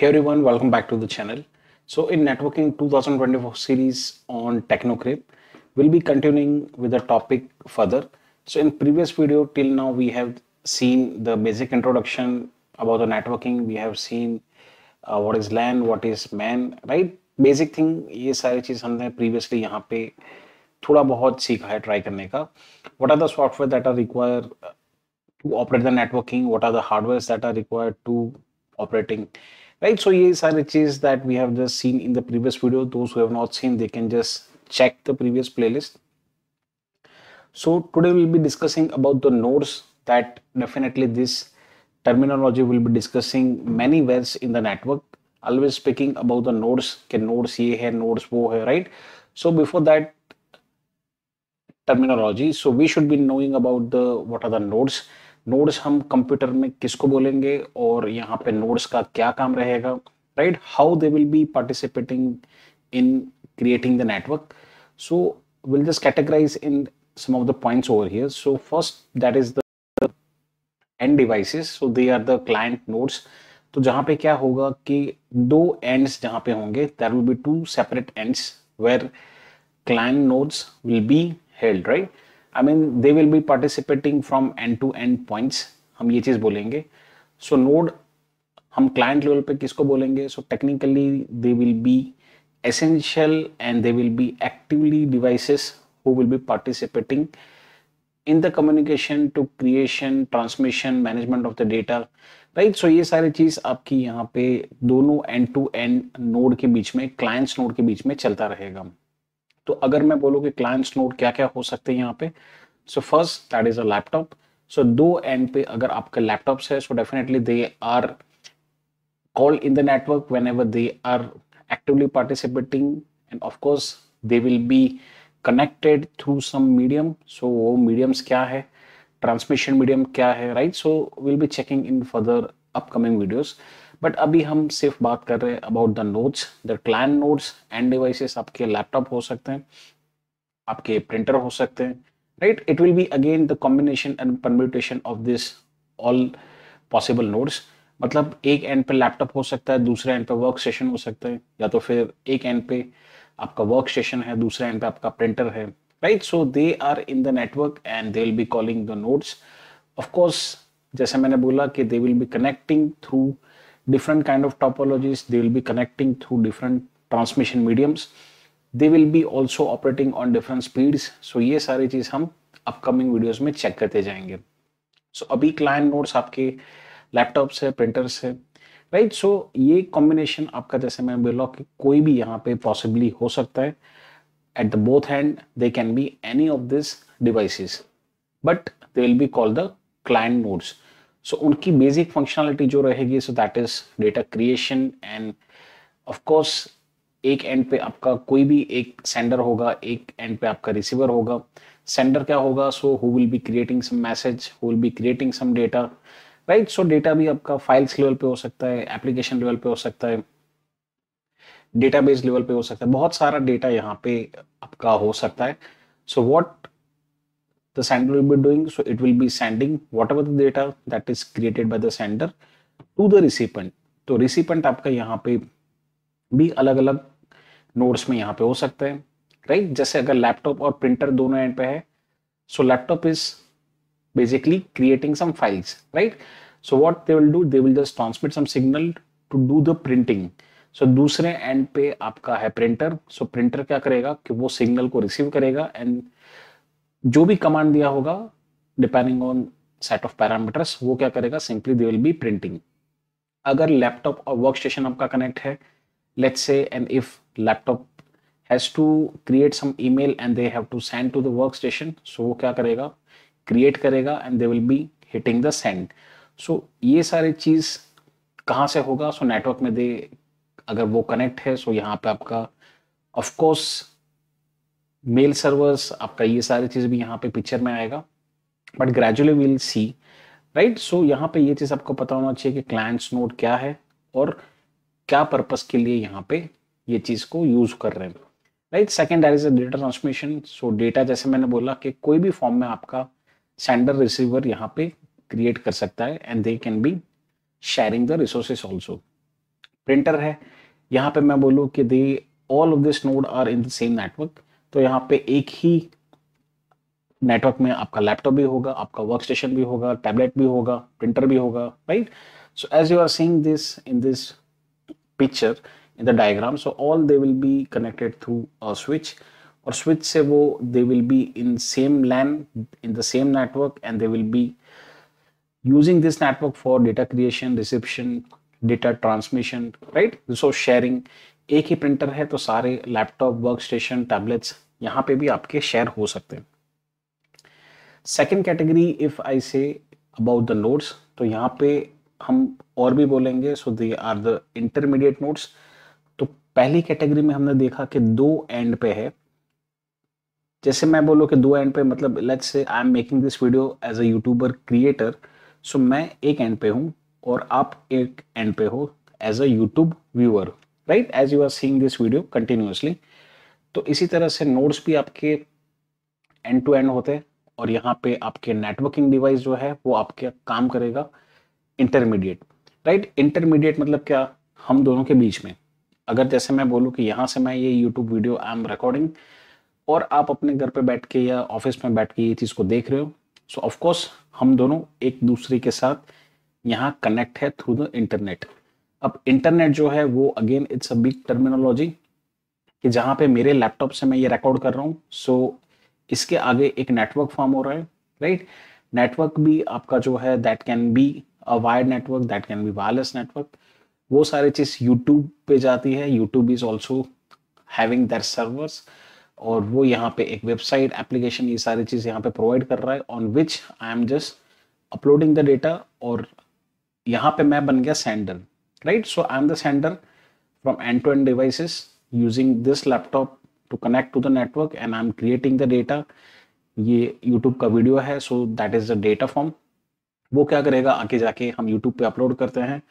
Hey everyone, welcome back to the channel. So in networking 2024 series on Technocrypt, we'll be continuing with the topic further. So in previous video till now we have seen the basic introduction about the networking. We have seen uh, what is LAN, what is MAN, right? Basic thing ये सारी चीज हमने previously यहाँ पे थोड़ा बहुत सीखा है ट्राई करने का what are the software that are required to operate the networking what are the hardwares that are required to operating right? So these are the changes that we have just seen in the previous video. Those who have not seen they can just check the previous playlist. So today we'll be discussing about the nodes that definitely this terminology will be discussing many ways in the network. Always speaking about the nodes can nodes here hai nodes wo here right? So before that terminology so we should be knowing about the what are the nodes nodes हम computer में किसको बोलेंगे और यहाँ पे nodes का क्या काम रहेगा right how they will be participating in creating the network so will just categorize in some of the points over here. So, first, that is the end devices. So, they are the client nodes. तो जहाँ पे क्या होगा कि दो ends जहाँ पे होंगे there will be two separate ends where client nodes will be held, right? I mean they will be participating from end to end points हम ये चीज़ बोलेंगे। सो so, नोड हम क्लाइंट लेवल पे किसको बोलेंगे? So technically they will be essential and they will be actively devices who will be participating in the communication to creation transmission management of the data right so ये सारी चीज़ आपकी यहाँ पे दोनों एंड टू एंड नोड के बीच में clients node के बीच में चलता रहेगा। तो अगर मैं बोलूँ कि क्लाइंट्स नोड क्या क्या हो सकते हैं यहाँ पे? So first that is a laptop so दो एंड पे अगर आपके लैपटॉप्स है so definitely they are call in the network whenever they are actively participating and of course they will be connected through some medium so वो mediums क्या है? Transmission medium क्या है right so will be checking in further upcoming videos but अभी हम सिर्फ़ बात कर रहे हैं about the notes the client notes and devices आपके लैपटॉप हो सकते हैं, आपके प्रिंटर हो सकते हैं right it will be again the combination and permutation of this all possible notes मतलब एक एंड पे लैपटॉप हो सकता है, दूसरे एंड पे वर्क स्टेशन हो सकता है, या तो फिर एक एंड पे आपका वर्क स्टेशन है, दूसरे एंड पे आपका प्रिंटर है right so they are in the network and they will be calling the notes of course जैसे मैंने बोला कि they will be connecting through different kind of topologies they will be connecting through different transmission mediums they will be also operating on different speeds so ये सारी हम upcoming videos में check करते जाएँगे सो so, अभी client notes आपके laptops है printers है राइट? सो so, ये कॉम्बिनेशन आपका जैसे मैं बोला कि कोई भी यहाँ पे पॉसिबली हो सकता है at the both hand they can be any of this devices but they will be called the client nodes so उनकी बेसिक फंक्शनलिटी जो रहेगी so that is data creation and of course एक end पे आपका कोई भी एक sender होगा, एक एंड पे आपका रिसीवर होगा। सेंडर क्या होगा? So who will be creating some message who will be creating some data right so data भी आपका फाइल्स लेवल पे हो सकता है एप्लीकेशन लेवल पे हो सकता है डेटाबेस लेवल पे हो सकता है। बहुत सारा डेटा यहाँ पे आपका हो सकता है। So what the sender will be doing so it will be sending whatever the data that is created by the sender to the recipient. तो रिसिपेंट आपका यहाँ पे भी अलग अलग नोड्स में यहाँ पे हो सकते हैं राइट right? जैसे अगर लैपटॉप और प्रिंटर दोनों एंड पे है so laptop is basically creating some files right so what they will do they will just transmit some signal to do the printing so दूसरे एंड पे आपका है प्रिंटर सो so, प्रिंटर क्या करेगा कि वो सिग्नल को रिसीव करेगा एंड जो भी कमांड दिया होगा depending on set of parameters वो क्या करेगा? Simply they will be printing अगर लैपटॉप और वर्क स्टेशन आपका कनेक्ट है let say and if laptop has to create some email and they have to send to the work station so वो क्या करेगा? क्रिएट करेगा and they will be hitting the send so ये सारी चीज़ कहाँ से होगा? सो so, नेटवर्क में दे अगर वो कनेक्ट है सो so यहाँ पे आपका ऑफकोर्स मेल सर्वर्स आपका ये सारी चीज़ भी यहाँ पे पिक्चर में आएगा। But gradually will see right so यहाँ पे ये चीज़ आपको पता होना चाहिए कि क्लाइंट्स नोड क्या है और क्या पर्पस के लिए यहाँ पे ये चीज़ को यूज़ कर रहे हैं। Right second is data transmission so data जैसे मैंने बोला कि कोई भी फॉर्म में आपका सेंडर रिसीवर यहाँ पे क्रिएट कर सकता है and they can be sharing the resources also printer है। यहाँ पे मैं बोलूँ कि they all of this node are in the same network तो यहाँ पे एक ही नेटवर्क में आपका लैपटॉप भी होगा, आपका वर्क स्टेशन भी होगा टैबलेट भी होगा प्रिंटर भी होगा right so as you are seeing this in this picture in the diagram so all they will be connected through switch और स्विच से वो they will be in same LAN in the same network and they will be using this network for data creation reception data transmission right so sharing एक ही printer है तो सारे laptop work station tablets यहाँ पे भी आपके share हो सकते हैं। Second category if I say about the notes तो यहाँ पे हम और भी बोलेंगे so they are the intermediate notes तो पहली कैटेगरी में हमने देखा कि दो एंड पे है। जैसे मैं बोलूँ कि दो एंड पे मतलब let's say I am making this video as a YouTuber creator so मैं एक एंड पे हूँ और आप एक एंड पे हो as a YouTube viewer right as you are seeing this video continuously तो इसी तरह से नोट्स भी आपके एंड टू एंड होते हैं, और यहाँ पे आपके नेटवर्किंग डिवाइस जो है, वो आपके काम करेगा इंटरमीडिएट राइट इंटरमीडिएट मतलब क्या? हम दोनों के बीच में। अगर जैसे मैं बोलूँ कि यहाँ से मैं ये YouTube video I am recording और आप अपने घर पे बैठ के या ऑफ़िस में बैठ के ये चीज़ को देख रहे हो सो ऑफकोर्स हम दोनों एक दूसरे के साथ यहाँ कनेक्ट है थ्रू द इंटरनेट अब इंटरनेट जो है, वो again it's a big terminology कि जहाँ पे मेरे लैपटॉप से मैं ये रिकॉर्ड कर रहा हूँ सो इसके आगे एक नेटवर्क फॉर्म हो रहा है राइट नेटवर्क भी आपका जो है that can be a wired network that can be wireless network वो सारी चीज़ यूट्यूब पे जाती है। YouTube is also having that servers और वो यहाँ पे एक वेबसाइट एप्लीकेशन ये सारी चीज़ यहाँ पे प्रोवाइड कर रहा है on which I am just uploading the data और यहाँ पे मैं बन गया sender am the sender from end to end devices using this laptop to connect to the network and I am creating the data ये YouTube का video है so that is the data form वो क्या करेगा? आके जाके हम YouTube पे अपलोड करते हैं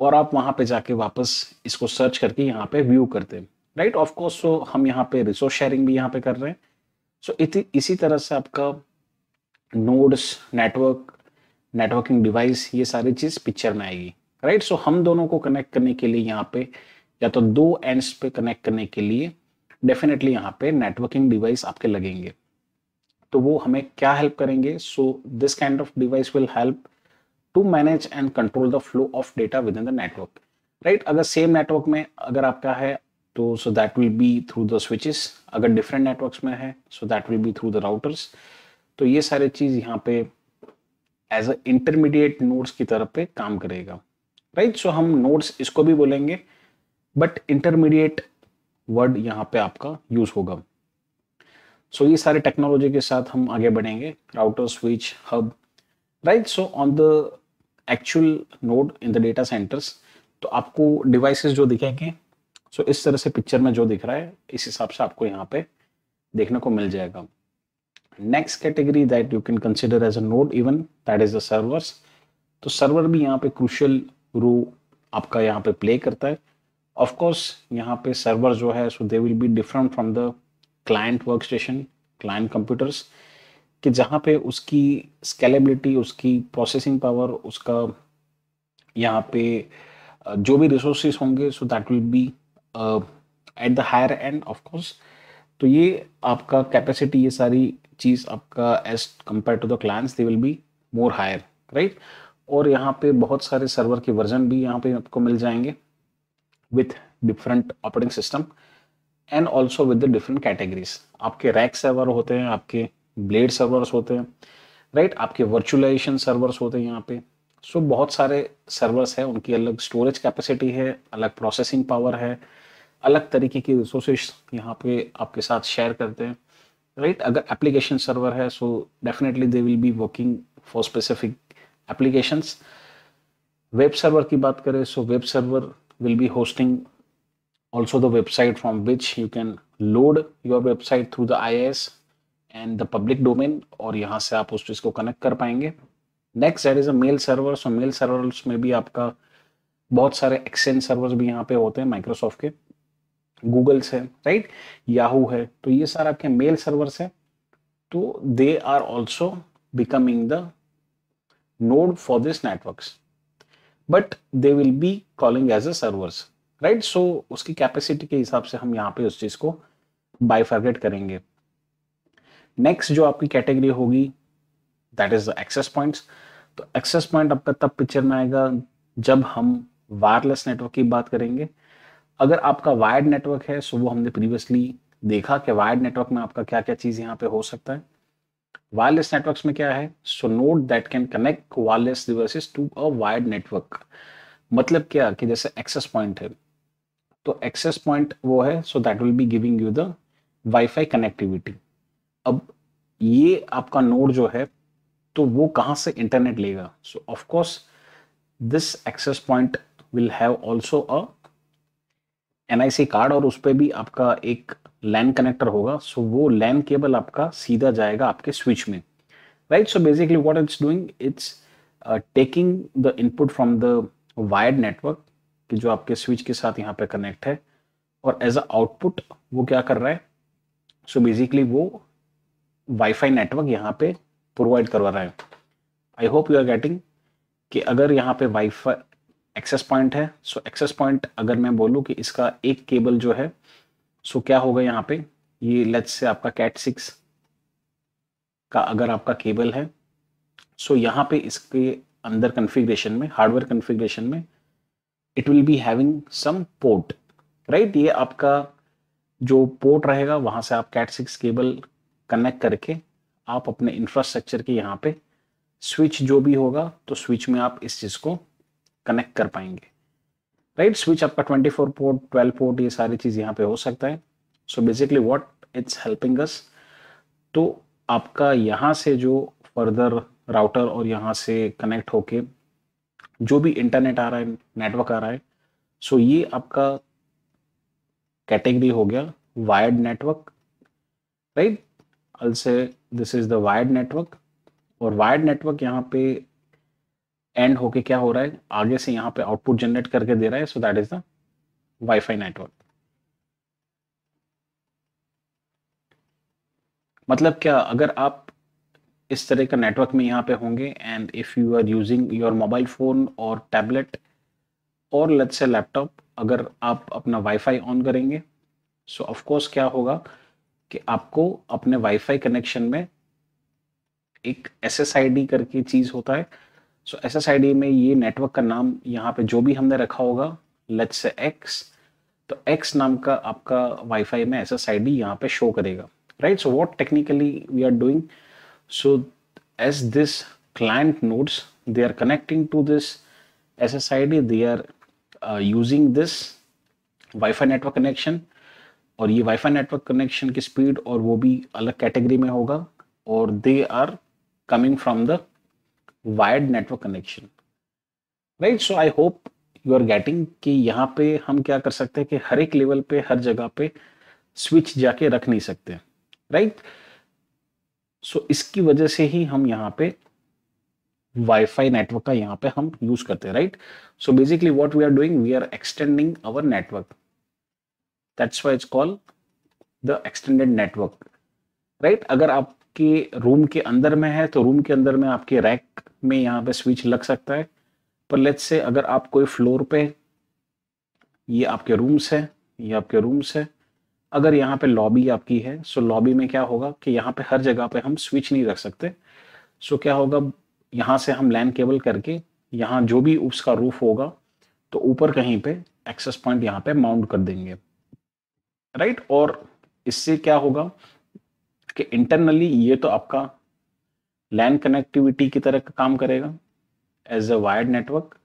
और आप वहाँ पे जाके वापस इसको सर्च करके यहाँ पे व्यू करते हैं। राइट ऑफ़ कोर्स सो हम यहाँ पे रिसोर्स शेयरिंग भी यहाँ पे कर रहे हैं। सो so, इसी तरह से आपका नोड्स नेटवर्क नेटवर्किंग डिवाइस ये सारी चीज़ पिक्चर में आएगी। राइट सो हम दोनों को कनेक्ट करने के लिए यहाँ पे, या तो दो एंड्स पे कनेक्ट करने के लिए डेफिनेटली यहाँ पे नेटवर्किंग डिवाइस आपके लगेंगे। तो वो हमें क्या हेल्प करेंगे? So this kind of device will help to manage and control the flow of data with in the network right अगर सेम नेटवर्क में अगर आपका है तो so that will be through the switches अगर डिफरेंट नेटवर्क्स में है so that will be through the routers तो ये सारे चीज़ यहाँ पे एज अ इंटरमीडिएट नोड्स की तरफ़ पे काम करेगा। राइट? सो हम नोड्स इसको भी बोलेंगे बट इंटरमीडिएट वर्ड यहाँ पे आपका यूज़ होगा। सो so, ये सारे टेक्नोलॉजी के साथ हम आगे बढ़ेंगे router switch hub right so on the actual node in the data centers तो आपको डिवाइसेस जो दिखेंगे सो so, इस तरह से पिक्चर में जो दिख रहा है इस हिसाब से आपको यहाँ पे देखने को मिल जाएगा। Next category that you can consider as a node even that is the servers तो सर्वर भी यहाँ पे क्रूशियल रो आपका यहाँ पे प्ले करता है। ऑफ़ कोर्स यहाँ पे सर्वर जो है so they will be different from the client work station client computers कि जहाँ पे उसकी स्केलेबिलिटी उसकी प्रोसेसिंग पावर उसका यहाँ पे जो भी रिसोर्सेज होंगे so that will be at the higher end of course तो ये आपका कैपेसिटी ये सारी चीज़ आपका as compare to the clients they will be more higher right और यहाँ पे बहुत सारे सर्वर के वर्जन भी यहाँ पे आपको मिल जाएँगे with different operating system and also with the different categories आपके रैक सर्वर होते हैं आपके ब्लेड सर्वर्स होते हैं राइट right? आपके वर्चुअलाइजेशन सर्वर्स होते हैं यहाँ पे सो so, बहुत सारे सर्वर्स हैं उनकी अलग स्टोरेज कैपेसिटी है अलग प्रोसेसिंग पावर है अलग तरीके की रिसोर्सेज यहाँ पे आपके साथ शेयर करते हैं राइट right? अगर एप्लीकेशन सर्वर है so definitely they will be working for specific applications web server की बात करें so web server will be hosting also the website from which you can load your website through the IIS and the public domain और यहाँ से आप उस चीज़ को कनेक्ट कर पाएँगे। Next that is a mail server so mail servers में भी आपका बहुत सारे एक्सचेंज सर्वर्स भी यहाँ पे होते हैं माइक्रोसॉफ्ट के। गूगल्स से राइट याहू है तो ये सारे आपके मेल सर्वर्स है। तो they are also becoming the node for this networks but they will be calling as a servers right so उसकी कैपेसिटी के हिसाब से हम यहाँ पे उस चीज़ को बाइफर्गेट करेंगे। नेक्स्ट जो आपकी कैटेगरी होगी that is the access points तो एक्सेस पॉइंट आपका तब पिक्चर में आएगा जब हम वायरलेस नेटवर्क की बात करेंगे। अगर आपका वायर्ड नेटवर्क है सो वो हमने प्रीवियसली देखा कि वायर्ड नेटवर्क में आपका क्या क्या चीज़ यहाँ पे हो सकता है। वायरलेस नेटवर्क्स में क्या है? So note that can connect wireless devices to a wired network मतलब क्या? कि जैसे एक्सेस पॉइंट है। तो एक्सेस पॉइंट वो है so that will be giving you the wifi connectivity अब ये आपका नोड जो है तो वो कहाँ से इंटरनेट लेगा? So of course this access point will have also a NIC card और उस पर भी आपका एक लैन कनेक्टर होगा। सो वो लैन केबल आपका सीधा जाएगा आपके स्विच में। Right so basically what it's doing it's taking the input from the wired network कि जो आपके स्विच के साथ यहाँ पे कनेक्ट है और एज अ आउटपुट वो क्या कर रहा है? सो so बेसिकली वो वाईफाई नेटवर्क यहाँ पे प्रोवाइड करवा रहा है। I hope you are getting कि अगर यहाँ पे वाईफाई एक्सेस पॉइंट है। सो एक्सेस पॉइंट अगर मैं बोलूँ कि इसका एक केबल जो है सो क्या होगा यहाँ पे? ये लेट्स से आपका कैट सिक्स का अगर आपका केबल है सो यहाँ पे इसके अंदर कन्फिग्रेशन में हार्डवेयर कन्फिग्रेशन में it will be having some port right ये आपका जो पोर्ट रहेगा, वहाँ से आप कैट सिक्स केबल कनेक्ट करके आप अपने इंफ्रास्ट्रक्चर के यहाँ पे स्विच जो भी होगा तो स्विच में आप इस चीज़ को कनेक्ट कर पाएँगे। राइट स्विच आपका 24 पोर्ट 12 पोर्ट ये सारी चीज़ यहाँ पे हो सकता है। So basically what it's helping us तो आपका यहाँ से जो फर्दर राउटर और यहाँ से कनेक्ट होके जो भी इंटरनेट आ रहा है नेटवर्क आ रहा है सो so ये आपका कैटेगरी हो गया वायर्ड नेटवर्क राइट अल से this is the wired network और वायर्ड नेटवर्क यहाँ पे एंड होके क्या हो रहा है? आगे से यहाँ पे आउटपुट जनरेट करके दे रहा है so that is the wifi network मतलब क्या, अगर आप इस तरह का नेटवर्क में यहाँ पे होंगे and if you are using your mobile phone और टैबलेट और लेट से लैपटॉप अगर आप अपना वाईफाई ऑन करेंगे सो ऑफ़ कोर्स क्या होगा कि आपको अपने वाईफाई कनेक्शन में एक एस एस आई डी करके चीज़ होता है so S S I D में ये नेटवर्क का नाम यहाँ पे जो भी हमने रखा होगा लेट से एक्स तो एक्स नाम का आपका वाईफाई में एस एस आई डी यहाँ पे शो करेगा right so what technically we are doing So as this client nodes, they are connecting to this SSID, they are uh, using this Wi-Fi network connection और ये wifi network connection की speed और वो भी अलग category में होगा और they are coming from the wired network connection right so I hope you are getting कि यहाँ पे हम क्या कर सकते हैं कि हर एक लेवल पे हर जगह पे स्विच जाके रख नहीं सकते। Right right? सो so, इसकी वजह से ही हम यहाँ पे वाईफाई नेटवर्क का यहाँ पे हम यूज़ करते हैं right so basically what we are doing we are extending our network that's why it's call the extended network right अगर आपके रूम के अंदर में है तो रूम के अंदर में आपके रैक में यहाँ पे स्विच लग सकता है। पर लेट्स से अगर आप कोई फ्लोर पे, ये आपके रूम्स है, ये आपके रूम्स है, अगर यहाँ पे लॉबी आपकी है सो लॉबी में क्या होगा कि यहाँ पे हर जगह पे हम स्विच नहीं रख सकते। सो क्या होगा, यहाँ से हम लैंड केबल करके, यहाँ जो भी उसका रूफ होगा तो ऊपर कहीं पे एक्सेस पॉइंट यहाँ पे माउंट कर देंगे। राइट और इससे क्या होगा कि इंटरनली ये तो आपका लैंड कनेक्टिविटी की तरह काम करेगा एज अ वायर्ड नेटवर्क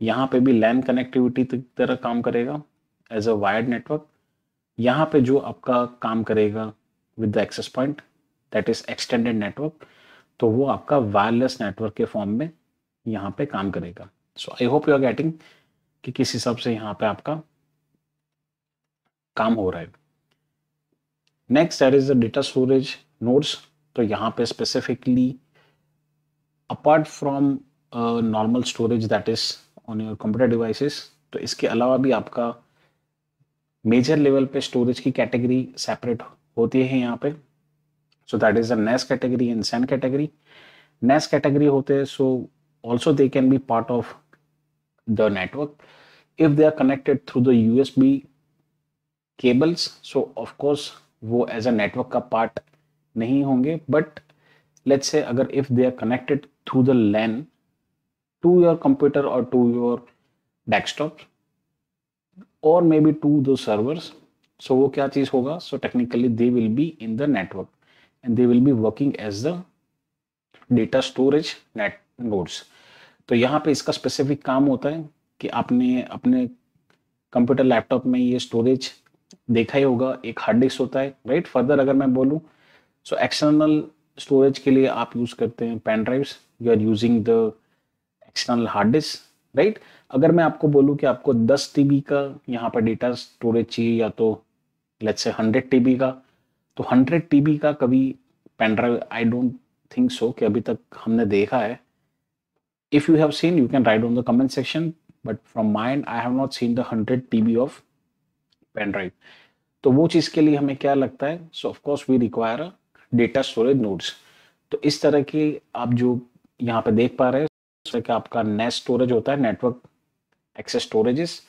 यहाँ पे भी लैंड कनेक्टिविटी की तरह काम करेगा एज अ वायर्ड नेटवर्क यहाँ पे जो आपका काम करेगा with the access point that is extended network तो वो आपका वायरलेस नेटवर्क के फॉर्म में यहाँ पे काम करेगा। So I hope you are getting कि किस हिसाब से यहाँ पे आपका काम हो रहा है। Next that is the data storage nodes तो यहाँ पे specifically apart from normal storage that is on your computer devices तो इसके अलावा भी आपका मेजर लेवल पे स्टोरेज की कैटेगरी सेपरेट होती है यहाँ पे। So that is a NAS category and SAN category NAS category होते हैं so also they can be part of network if they are connected through the usb cables, so of course वो as a network का part नहीं होंगे but let's say अगर if they are connected through the LAN to your computer और to your desktop और may be to the servers so वो क्या चीज़ होगा so technically they will be in the network and they will be working as the data storage net nodes तो यहाँ पे इसका स्पेसिफिक काम होता है कि आपने अपने कंप्यूटर लैपटॉप में ये स्टोरेज देखा ही होगा, एक हार्ड डिस्क होता है राइट right? फर्दर अगर मैं बोलूँ सो एक्सटर्नल स्टोरेज के लिए आप यूज़ करते हैं pen drives you are using the external hard disk right अगर मैं आपको बोलूँ कि आपको 10 टीबी का यहाँ पर डेटा स्टोरेज चाहिए या तो लेट्स से 100 टीबी का तो 100 टीबी का कभी pen drive I don't think so कि अभी तक हमने देखा है। If you have seen you can write on the comment section but from mind I have not seen the 100 TB of pen drive तो वो चीज़ के लिए हमें क्या लगता है? So of course we require data storage nodes तो इस तरह की आप जो यहाँ पे देख पा रहे हैं कि आपका नेट स्टोरेज होता है नेटवर्क एक्सेस स्टोरेजेस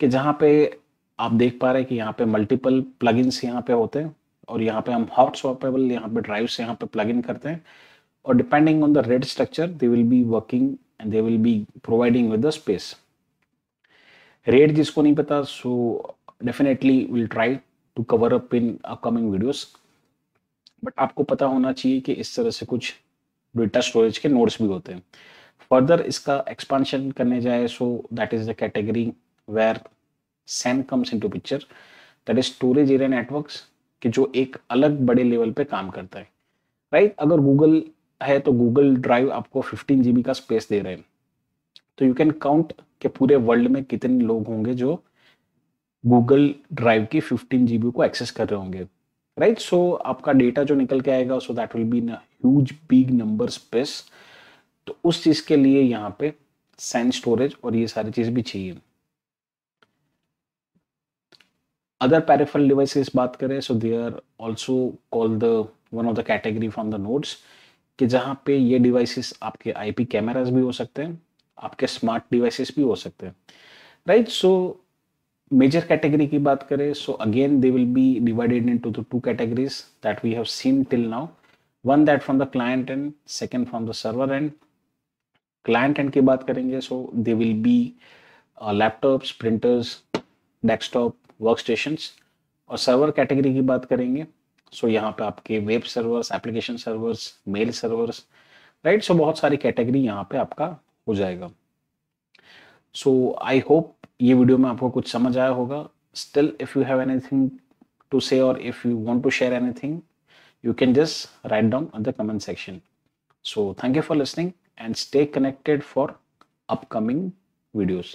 कि जहाँ पे आप देख पा रहे हैं कि यहाँ पे मल्टीपल प्लगइन्स यहाँ पे होते हैं और यहाँ पे हम हॉट स्वैपेबल यहाँ पे ड्राइव्स यहाँ पे प्लग इन करते हैं और depending on the RAID structure they will be working and they will be providing with the space rate जिसको नहीं पता so definitely will try to cover up in upcoming videos but आपको पता होना चाहिए कि इस तरह से कुछ डेटा स्टोरेज के नोड्स भी होते हैं। फर्दर इसका एक्सपांशन करने जाए so that is the category where SAN comes into picture that is storage area networks कि जो एक अलग बड़े लेवल पे काम करता है। Right right? अगर गूगल है तो गूगल ड्राइव आपको 15 जीबी का स्पेस दे रहे हैं। तो यू कैन काउंट कि पूरे वर्ल्ड में कितने लोग होंगे जो गूगल ड्राइव की 15 जीबी को एक्सेस कर रहे होंगे। राइट सो आपका डेटा जो निकल के आएगा so that will be in huge big number space तो उस चीज़ के लिए यहाँ पे सैन स्टोरेज और ये सारी चीज़ भी चाहिए। अदर पैरिफल डिवाइसेस बात करें so they are also call the one of the category from the nodes कि जहाँ पे ये डिवाइसेस आपके आईपी कैमराज भी हो सकते हैं, आपके स्मार्ट डिवाइसेस भी हो सकते हैं। राइट सो कैटेगरी की बात करें so again they will be divided into the two categories that we have seen till now one that from the client and second from the server end client end की बात करेंगे so they will be laptops printers desktop work station और server category की बात करेंगे so so, यहाँ पे आपके web servers application servers mail servers right so बहुत सारी कैटेगरी यहाँ पे आपका हो जाएगा। सो आई होप ये वीडियो में आपको कुछ समझ आया होगा. Still if you have anything to say और if you want to share anything you can just write down in the comment section so thank you for listening and stay connected for upcoming videos